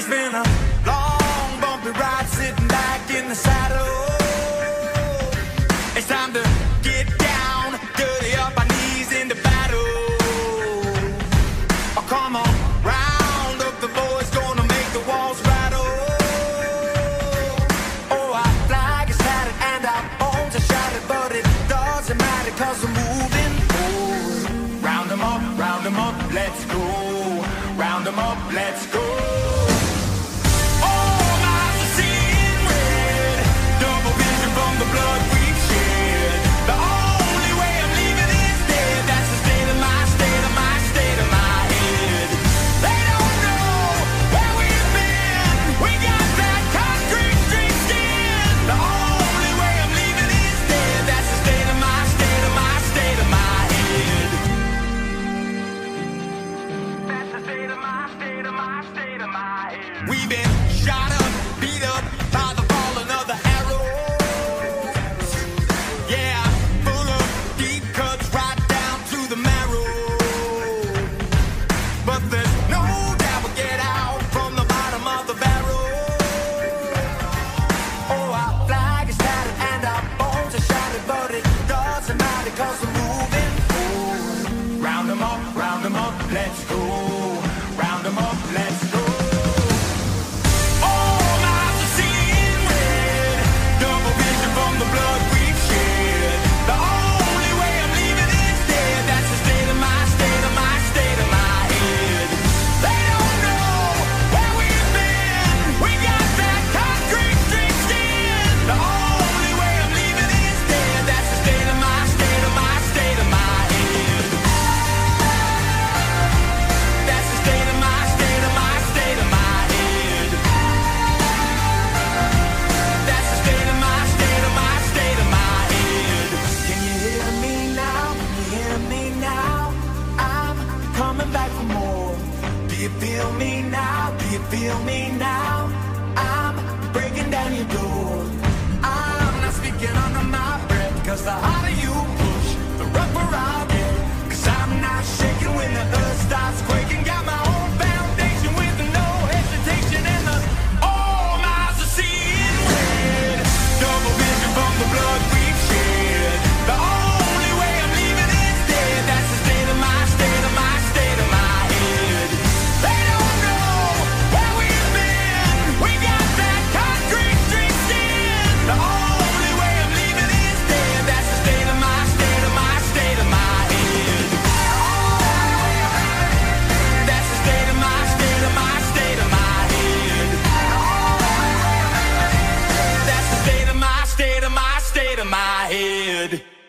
It's been a long, bumpy ride sitting back in the saddle. It's time to get down, dirty up my knees in the battle. Oh, come on, round up the boys, gonna make the walls rattle. Oh, I flag is tattered and our bones are shattered, but it doesn't matter cause we're moving forward. Round them up, round them up, let's go. Round them up, let's go. Cause me now? Do you feel me now? I'm breaking down your door. with it.